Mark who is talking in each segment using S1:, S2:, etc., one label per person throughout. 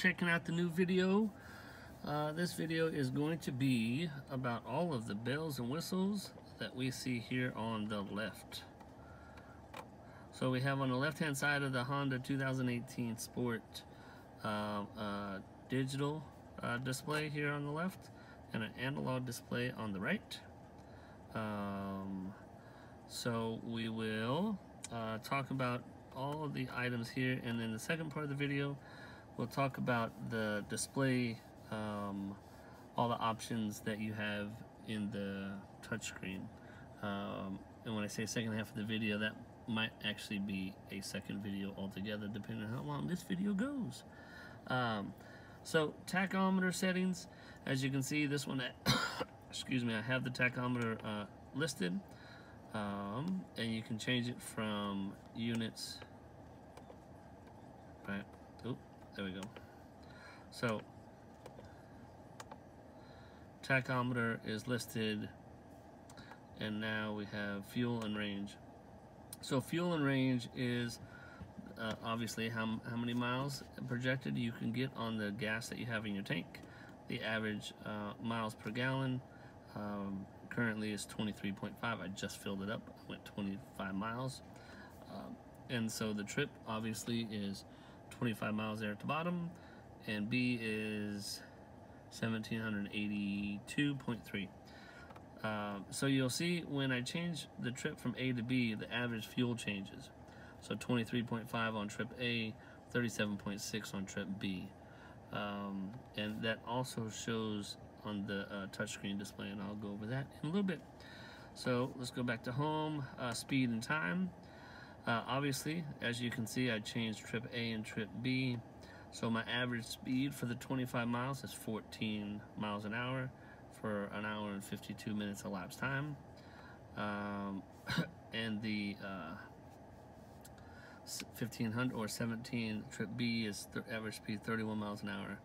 S1: Checking out the new video. Uh, this video is going to be about all of the bells and whistles that we see here on the left. So we have on the left hand side of the Honda 2018 Sport uh, uh, digital display here on the left and an analog display on the right. Um, so we will uh, talk about all of the items here and then the second part of the video we'll talk about the display um, all the options that you have in the touchscreen um, and when I say second half of the video that might actually be a second video altogether depending on how long this video goes. Um, so tachometer settings. As you can see this one excuse me I have the tachometer uh, listed. Um, and you can change it from units right there we go. So tachometer is listed and now we have fuel and range. So fuel and range is uh, obviously how, how many miles projected you can get on the gas that you have in your tank. The average uh, miles per gallon um, currently is 23.5 I just filled it up. I went 25 miles. Um, and so the trip obviously is 25 miles there at the bottom and B is 1782.3 uh, so you'll see when I change the trip from A to B the average fuel changes. So 23.5 on trip A 37.6 on trip B. Um, and that also shows on the uh, touchscreen display and I'll go over that in a little bit. So let's go back to home uh, speed and time uh, obviously as you can see I changed trip A and trip B so my average speed for the 25 miles is 14 miles an hour for an hour and 52 minutes elapsed time um, and the 1500 uh, or 17 trip B is the average speed 31 miles an hour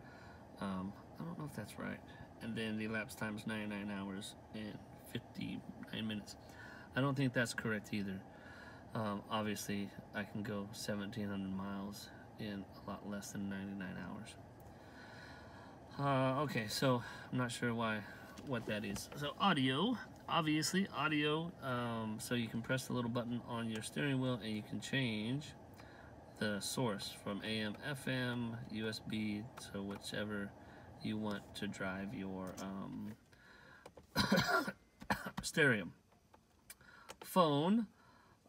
S1: um, I don't know if that's right and then the elapsed time is 99 hours and 59 minutes. I don't think that's correct either. Um, obviously, I can go 1,700 miles in a lot less than 99 hours. Uh, okay, so I'm not sure why what that is. So audio, obviously audio. Um, so you can press the little button on your steering wheel and you can change the source from AM, FM, USB, so whichever you want to drive your um, stereo. Phone,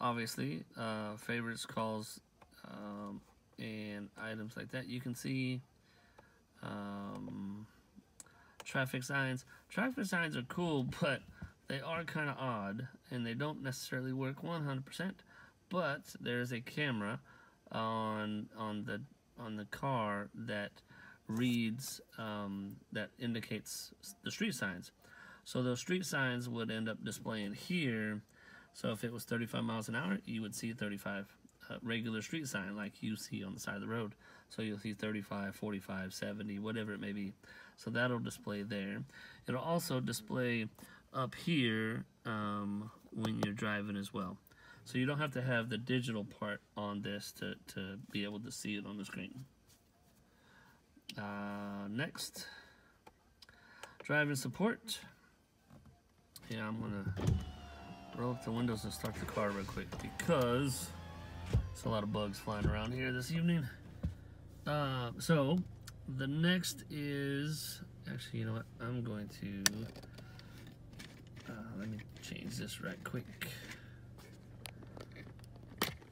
S1: obviously, uh, favorites, calls, um, and items like that. You can see um, traffic signs. Traffic signs are cool, but they are kind of odd, and they don't necessarily work 100%. But there's a camera on on the on the car that reads um, that indicates the street signs. So those street signs would end up displaying here. So if it was 35 miles an hour, you would see 35 uh, regular street sign like you see on the side of the road. So you'll see 35, 45, 70, whatever it may be. So that'll display there. It'll also display up here um, when you're driving as well. So you don't have to have the digital part on this to, to be able to see it on the screen. Uh, next, driving support. Yeah, I'm gonna roll up the windows and start the car real quick because there's a lot of bugs flying around here this evening. Uh, so the next is actually, you know what? I'm going to uh, let me change this right quick.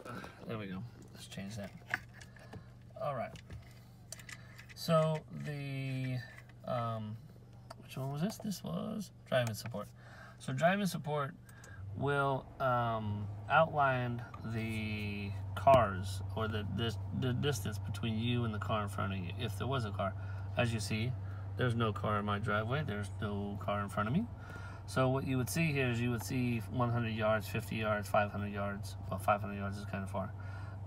S1: Uh, there we go. Let's change that. All right. So the, um, which one was this? This was driving support. So driving support will um, outline the cars or the, the, the distance between you and the car in front of you, if there was a car. As you see, there's no car in my driveway. There's no car in front of me. So what you would see here is you would see 100 yards, 50 yards, 500 yards. Well, 500 yards is kind of far.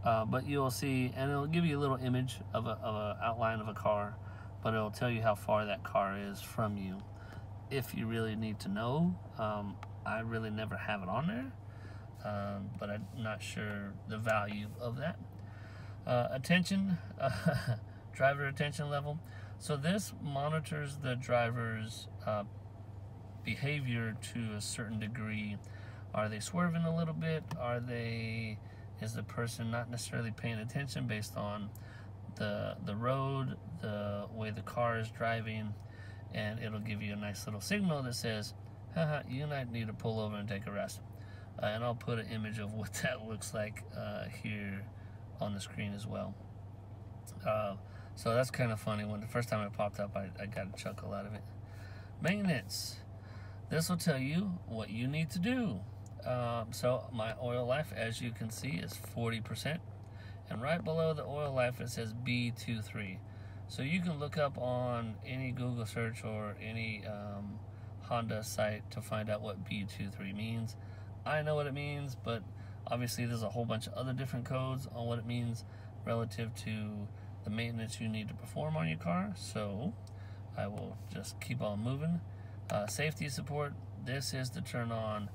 S1: Uh, but you'll see, and it'll give you a little image of a, of a outline of a car, but it'll tell you how far that car is from you. If you really need to know, um, I really never have it on there, um, but I'm not sure the value of that. Uh, attention, uh, driver attention level. So this monitors the driver's uh, behavior to a certain degree. Are they swerving a little bit? Are they, is the person not necessarily paying attention based on the, the road, the way the car is driving, and it'll give you a nice little signal that says, you might need to pull over and take a rest. Uh, and I'll put an image of what that looks like uh, here on the screen as well. Uh, so that's kind of funny. When the first time it popped up, I, I got a chuckle out of it. Maintenance. This will tell you what you need to do. Um, so my oil life, as you can see, is 40%. And right below the oil life, it says B23. So you can look up on any Google search or any um, Honda site to find out what B23 means. I know what it means, but obviously there's a whole bunch of other different codes on what it means relative to the maintenance you need to perform on your car. So I will just keep on moving. Uh, safety support, this is to turn on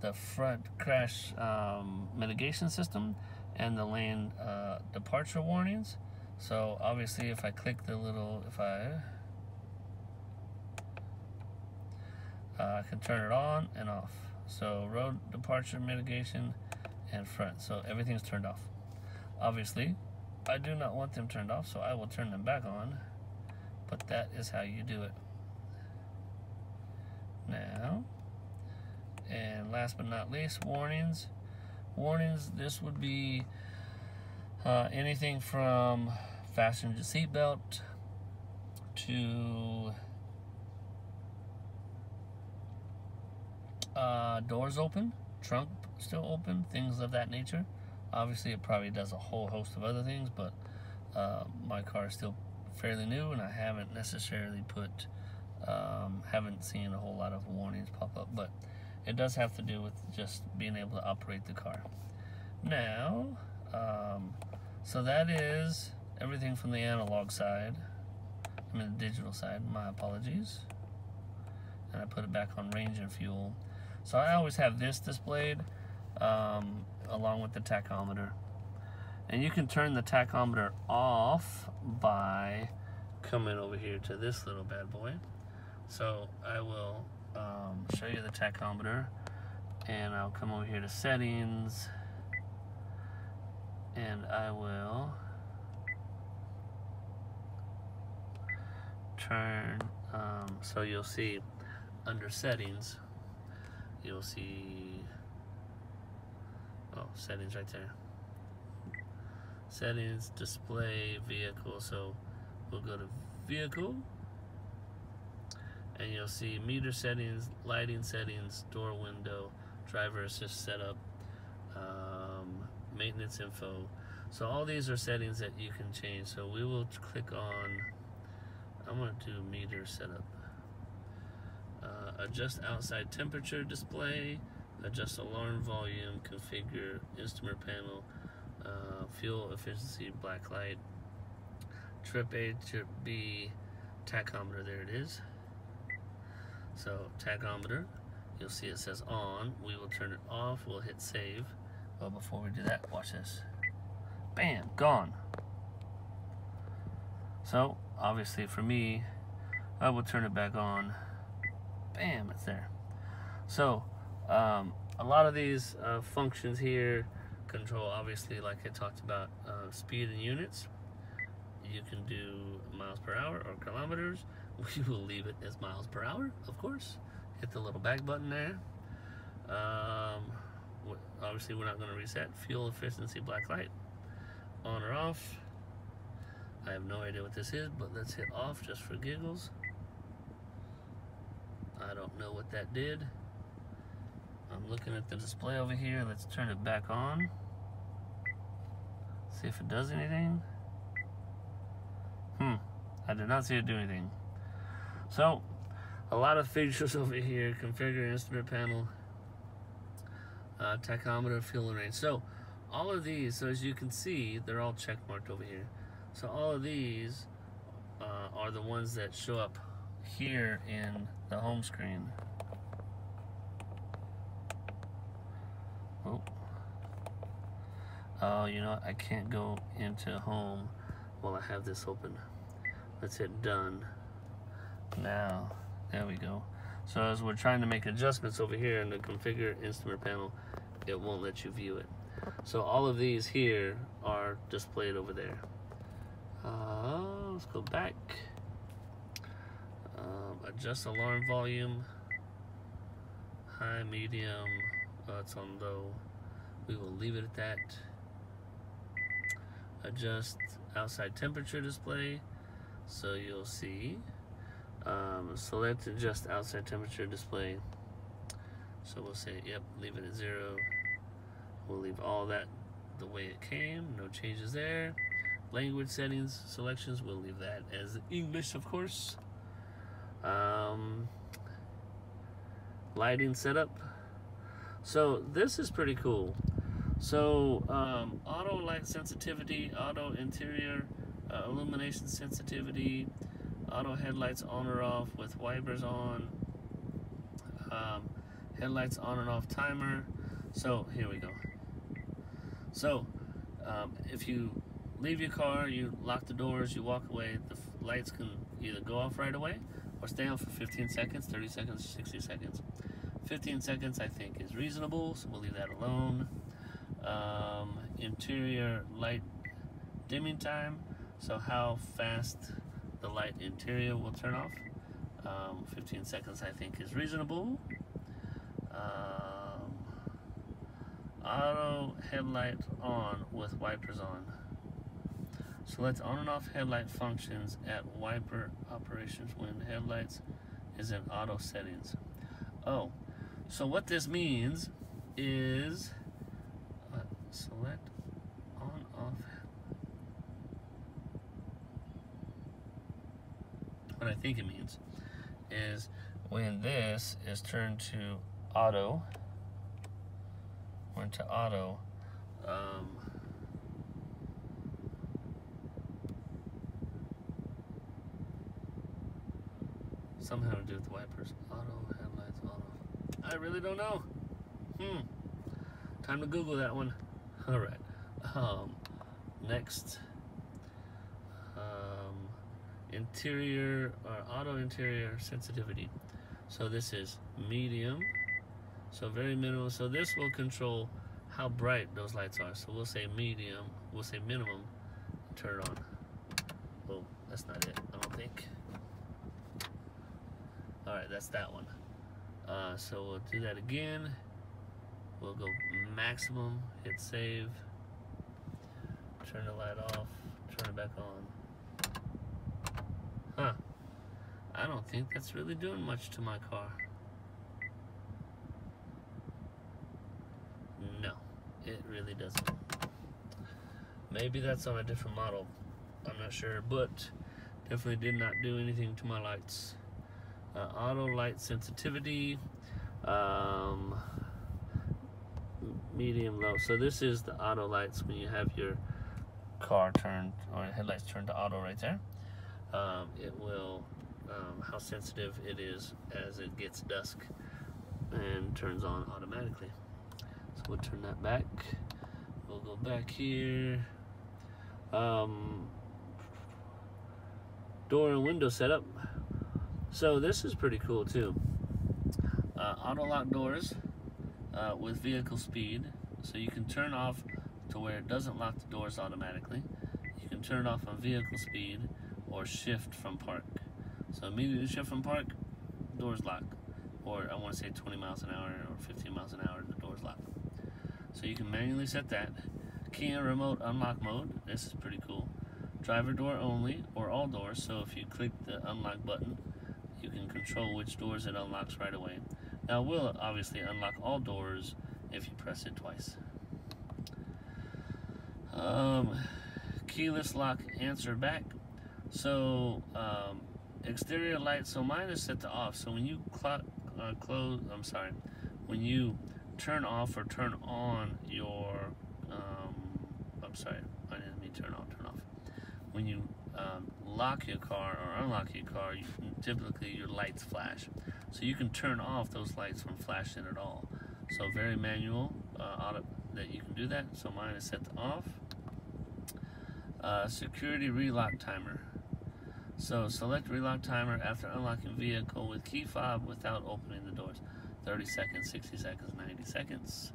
S1: the front crash um, mitigation system and the lane uh, departure warnings. So obviously if I click the little, if I, uh, I can turn it on and off. So road departure mitigation and front. So everything's turned off. Obviously, I do not want them turned off, so I will turn them back on. But that is how you do it. Now, and last but not least, warnings. Warnings, this would be uh, anything from fasten your seatbelt to uh, doors open, trunk still open, things of that nature. Obviously, it probably does a whole host of other things, but uh, my car is still fairly new, and I haven't necessarily put, um, haven't seen a whole lot of warnings pop up, but it does have to do with just being able to operate the car. Now, um, so that is everything from the analog side. I mean the digital side, my apologies. And I put it back on range and fuel. So I always have this displayed um, along with the tachometer. And you can turn the tachometer off by coming over here to this little bad boy. So I will um, show you the tachometer and I'll come over here to settings and I will turn um, so you'll see under settings you'll see oh settings right there. Settings display vehicle. So we'll go to vehicle and you'll see meter settings lighting settings door window driver assist setup um, maintenance info. So all these are settings that you can change. So we will click on I'm going to do meter setup uh, adjust outside temperature display, adjust alarm volume, configure instrument panel, uh, fuel efficiency, backlight, trip A, trip B, tachometer, there it is. So tachometer, you'll see it says on, we will turn it off, we'll hit save. But before we do that, watch this. Bam, gone. So, obviously for me, I will turn it back on bam, it's there. So, um, a lot of these uh, functions here control, obviously, like I talked about, uh, speed in units. You can do miles per hour or kilometers. We will leave it as miles per hour, of course. Hit the little back button there. Um, obviously, we're not going to reset. Fuel efficiency, backlight, on or off. I have no idea what this is, but let's hit off just for giggles. I don't know what that did. I'm looking at the display over here. Let's turn it back on. See if it does anything. Hmm, I did not see it do anything. So, a lot of features over here. Configure instrument panel, uh, tachometer, fuel and range. So, all of these, so as you can see, they're all check marked over here. So all of these uh, are the ones that show up here in the home screen. Oh. Oh, you know, I can't go into home while I have this open. Let's hit done. Now, there we go. So as we're trying to make adjustments over here in the configure instrument panel, it won't let you view it. So all of these here are displayed over there. Uh, let's go back. Adjust alarm volume. High, medium. Oh, it's on low. We will leave it at that. Adjust outside temperature display. So you'll see. Um, select adjust outside temperature display. So we'll say, yep, leave it at zero. We'll leave all that the way it came, no changes there. Language settings, selections, we'll leave that as English, of course. Um, lighting setup. So this is pretty cool. So um, auto light sensitivity, auto interior uh, illumination sensitivity, auto headlights on or off with wipers on, um, headlights on and off timer. So here we go. So um, if you leave your car, you lock the doors, you walk away, the lights can either go off right away or stay on for 15 seconds, 30 seconds, 60 seconds. 15 seconds I think is reasonable, so we'll leave that alone. Um, interior light dimming time, so how fast the light interior will turn off. Um, 15 seconds I think is reasonable. Um, auto headlight on with wipers on. Select on and off headlight functions at wiper operations when headlights is in auto settings. Oh, so what this means is uh, select on off. What I think it means is when this is turned to auto, went to auto, um, somehow to do with the wipers. Auto headlights, auto. I really don't know. Hmm. Time to Google that one. All right. Um, next. Um, interior or auto interior sensitivity. So this is medium. So very minimal. So this will control how bright those lights are. So we'll say medium. We'll say minimum. Turn it on. Oh, that's not it. I don't think. All right, that's that one. Uh, so we'll do that again. We'll go maximum, hit save, turn the light off, turn it back on. Huh. I don't think that's really doing much to my car. No, it really doesn't. Maybe that's on a different model. I'm not sure, but definitely did not do anything to my lights uh, auto light sensitivity, um, medium low. So this is the auto lights when you have your car turned or headlights turned to auto right there. Um, it will, um, how sensitive it is as it gets dusk and turns on automatically. So we'll turn that back. We'll go back here. Um, door and window setup. So this is pretty cool too. Uh, auto lock doors uh, with vehicle speed. So you can turn off to where it doesn't lock the doors automatically. You can turn off on vehicle speed or shift from park. So immediately shift from park, doors lock. Or I want to say 20 miles an hour or 15 miles an hour, the doors lock. So you can manually set that. Key and remote unlock mode. This is pretty cool. Driver door only or all doors. So if you click the unlock button, you can control which doors it unlocks right away. Now it will obviously unlock all doors if you press it twice. Um, keyless lock answer back. So um, exterior light, so mine is set to off. So when you clock, uh, close, I'm sorry, when you turn off or turn on your, um, I'm sorry, I didn't mean turn on, turn off. When you um, lock your car or unlock your car, you, typically your lights flash. So you can turn off those lights from flashing at all. So very manual uh, auto, that you can do that. So mine is set to off. uh, security relock timer. So select relock timer after unlocking vehicle with key fob without opening the doors. 30 seconds, 60 seconds, 90 seconds.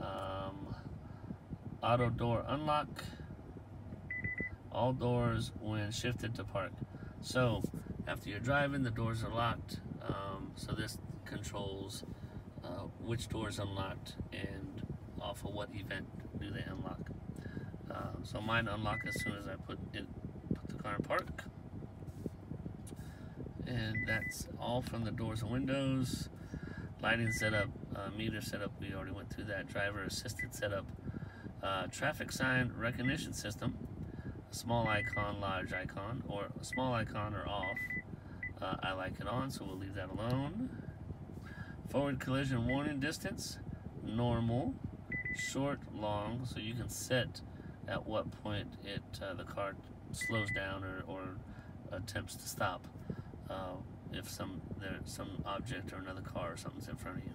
S1: Um, auto door unlock. All doors when shifted to park. So after you're driving, the doors are locked. Um, so this controls uh, which doors unlocked and off of what event do they unlock. Um, so mine unlock as soon as I put it put the car in park. And that's all from the doors and windows. Lighting setup, uh, meter setup, we already went through that. Driver assisted setup. Uh, traffic sign recognition system. Small icon, large icon, or small icon or off. Uh, I like it on, so we'll leave that alone. Forward collision warning distance, normal, short, long, so you can set at what point it uh, the car slows down or, or attempts to stop uh, if some there some object or another car or something's in front of you.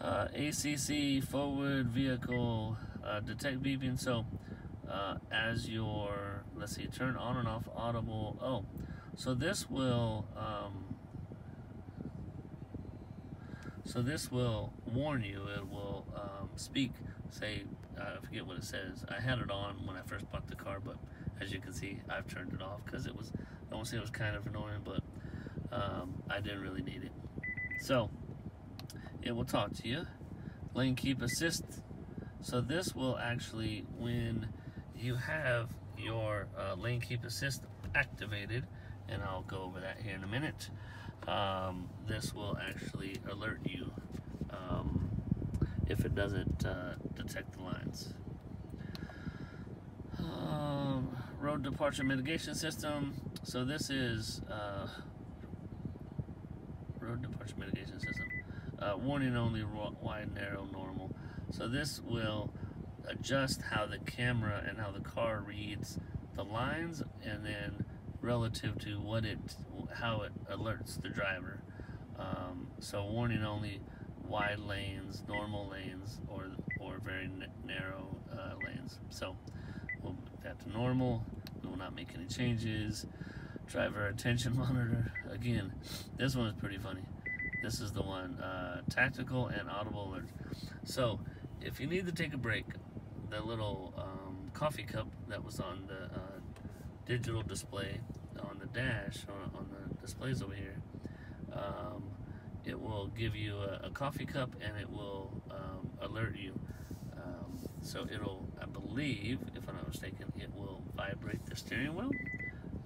S1: Uh, ACC forward vehicle uh, detect beeping. So uh, as your let's see, turn on and off audible. Oh, so this will. Um, so this will warn you. It will um, speak. Say, I forget what it says. I had it on when I first bought the car, but as you can see, I've turned it off because it was. I don't say it was kind of annoying, but um, I didn't really need it. So it will talk to you. Lane keep assist. So this will actually, when you have your uh, lane keep assist activated, and I'll go over that here in a minute. Um, this will actually alert you um, if it doesn't uh, detect the lines. Um, road departure mitigation system. So this is uh, road departure mitigation system. Uh, warning only, wide, narrow, normal. So this will adjust how the camera and how the car reads the lines and then relative to what it how it alerts the driver. Um, so warning only wide lanes normal lanes or or very narrow uh, lanes. So we'll put that to normal. We will not make any changes. Driver attention monitor. Again this one is pretty funny. This is the one uh, tactical and audible alert. So if you need to take a break the little um, coffee cup that was on the uh, digital display on the dash on, on the displays over here um, it will give you a, a, coffee cup and it will um, alert you. Um, so it'll I believe if I'm not mistaken it will vibrate the steering wheel.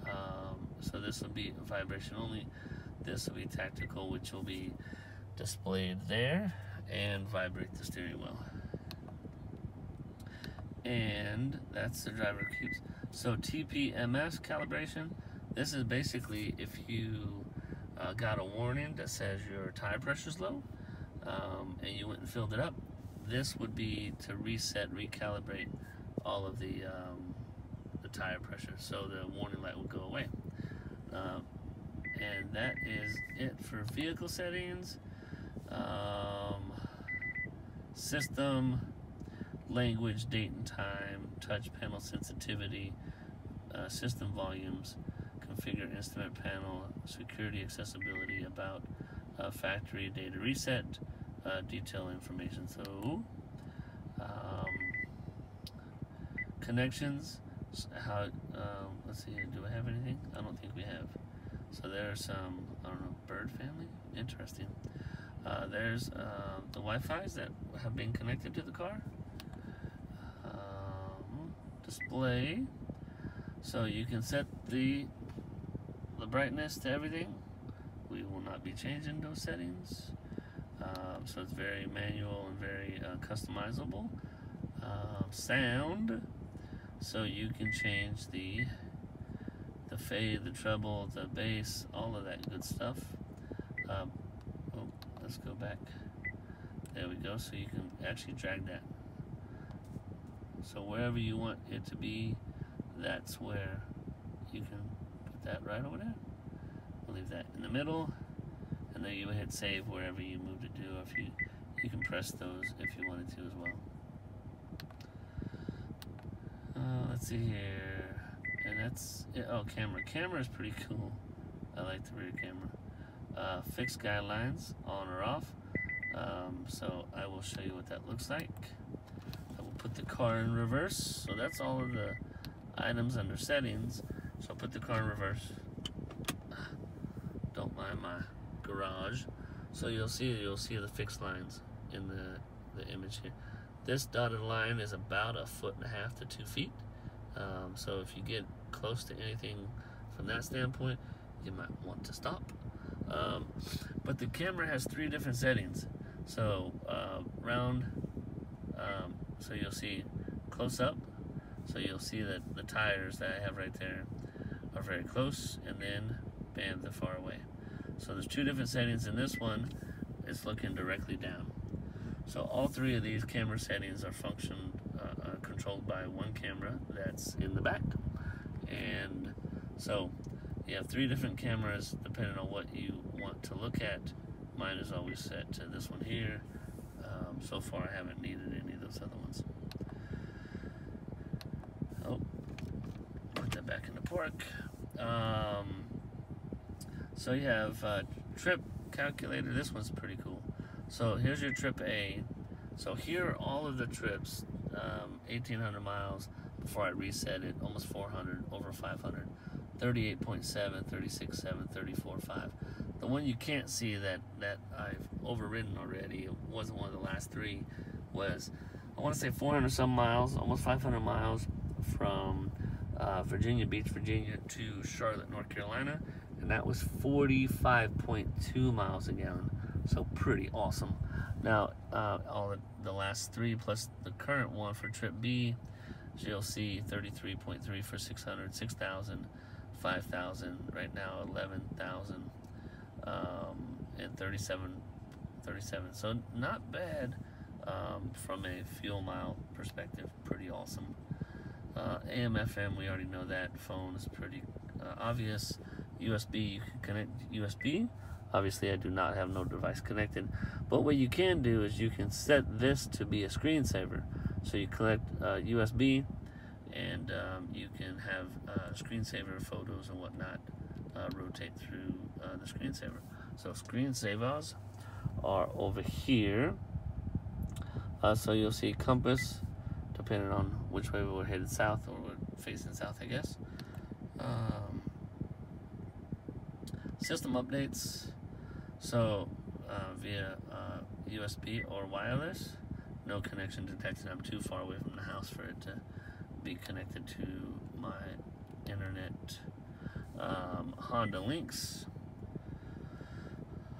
S1: Um, so this will be vibration only. This will be tactical which will be displayed there and vibrate the steering wheel and that's the driver keeps. So TPMS calibration, this is basically if you uh, got a warning that says your tire pressure is low um, and you went and filled it up, this would be to reset, recalibrate all of the, um, the tire pressure so the warning light would go away. Uh, and that is it for vehicle settings. Um, system, language, date and time, touch panel sensitivity, uh, system volumes, configure instrument panel, security accessibility, about uh, factory data reset, uh, detail information. So, um, connections, how, um, let's see, do I have anything? I don't think we have. So there's some, I don't know, bird family? Interesting. Uh, there's uh, the Wi-Fi's that have been connected to the car display. So you can set the the brightness to everything. We will not be changing those settings. Um, so it's very manual and very uh, customizable. Um, sound. So you can change the the fade the treble the bass all of that good stuff. Um, oh, let's go back. There we go. So you can actually drag that so wherever you want it to be, that's where you can put that right over there. We'll leave that in the middle, and then you hit save wherever you move it to. Or if you you can press those if you wanted to as well. Uh, let's see here. And that's, yeah, oh, camera. Camera is pretty cool. I like the rear camera. Uh, fixed guidelines, on or off. Um, so I will show you what that looks like. Put the car in reverse. So that's all of the items under settings. So I'll put the car in reverse. Don't mind my garage. So you'll see you'll see the fixed lines in the, the image here. This dotted line is about a foot and a half to two feet. Um, so if you get close to anything from that standpoint, you might want to stop. Um, but the camera has three different settings. So uh, round, um, so you'll see close up. So you'll see that the tires that I have right there are very close, and then bam, they're far away. So there's two different settings. In this one, it's looking directly down. So all three of these camera settings are function uh, uh, controlled by one camera that's in the back. And so you have three different cameras depending on what you want to look at. Mine is always set to this one here. Um, so far I haven't needed any of those other ones. Oh, put that back in the park. Um, so you have uh, trip calculator. This one's pretty cool. So here's your trip A. So here are all of the trips, um, 1,800 miles before I reset it, almost 400, over 500, 38.7, 36.7, 34.5. The one you can't see that, that I've overridden already, it wasn't one of the last three, was, I want to say 400 some miles, almost 500 miles from uh, Virginia Beach, Virginia to Charlotte, North Carolina, and that was 45.2 miles a gallon so pretty awesome. Now, uh, all the, the, last three plus the current one for trip B, GLC 33.3 for 600, 6,000, 5,000, right now 11,000, um, and 37, 37. So not bad um, from a fuel mile perspective, pretty awesome. Uh, AM, FM, we already know that. Phone is pretty uh, obvious. USB, you can connect USB Obviously, I do not have no device connected. But what you can do is you can set this to be a screensaver. So you collect uh, USB and um, you can have uh, screensaver photos and whatnot rotate through uh, the screensaver. So screensavers are over here. Uh, so you'll see compass, depending on which way we're headed south or we're facing south, I guess. Um, system updates so uh, via uh, USB or wireless, no connection detected. I'm too far away from the house for it to be connected to my internet. Um, Honda Links.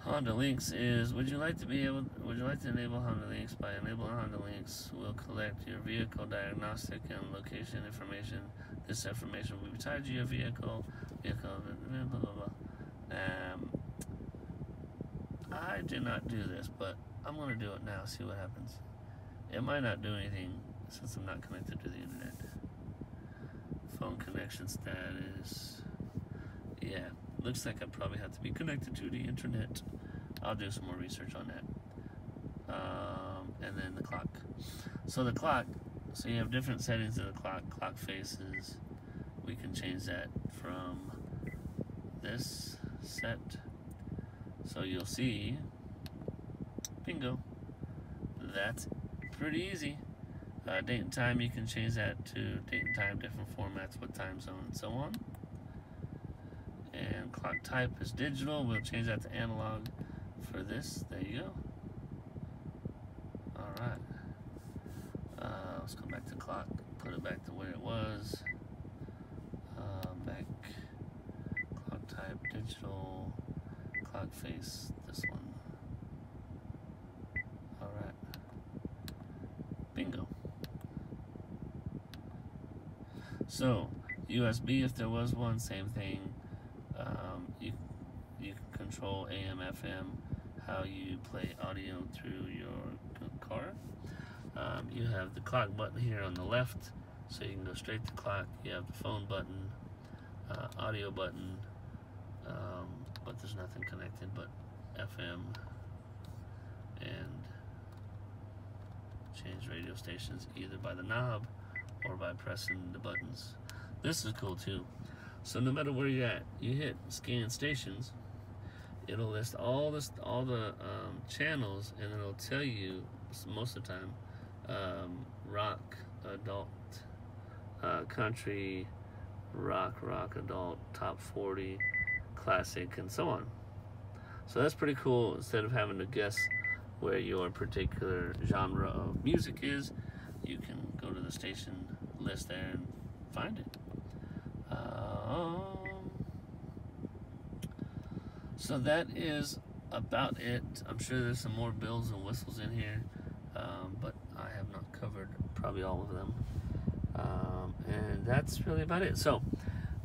S1: Honda Links is, would you like to be able, would you like to enable Honda Links? By enabling Honda Links, will collect your vehicle diagnostic and location information. This information will be tied to your vehicle, vehicle, blah, blah, blah. Um, I did not do this, but I'm going to do it now, see what happens. It might not do anything since I'm not connected to the internet. Phone connection status. Yeah, looks like I probably have to be connected to the internet. I'll do some more research on that. Um, and then the clock. So the clock, so you have different settings of the clock. Clock faces, we can change that from this set so you'll see, bingo, that's pretty easy. Uh, date and time, you can change that to date and time, different formats, what time zone, and so on. Clock type is digital. We'll change that to analog for this. There you go. All right. Uh, let's go back to clock. Put it back to where it was. Uh, back. Clock type digital clock face this one. Alright. Bingo. So, USB, if there was one, same thing. Um, you, you can control AM, FM, how you play audio through your car. Um, you have the clock button here on the left, so you can go straight to clock. You have the phone button, uh, audio button, um, but there's nothing connected but FM and change radio stations either by the knob or by pressing the buttons. This is cool too. So no matter where you're at, you hit scan stations, it'll list all this, all the um, channels, and it'll tell you most of the time um, rock, adult, uh, country, rock, rock, adult, top 40, classic, and so on. So that's pretty cool. Instead of having to guess where your particular genre of music is, you can go to the station list there and find it. Um, so that is about it. I'm sure there's some more bells and whistles in here, um, but I have not covered probably all of them. Um, and that's really about it. So,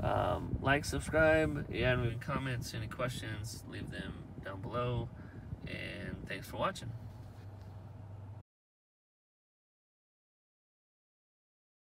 S1: um, like, subscribe. Have any comments, any questions, leave them down below. And thanks for watching.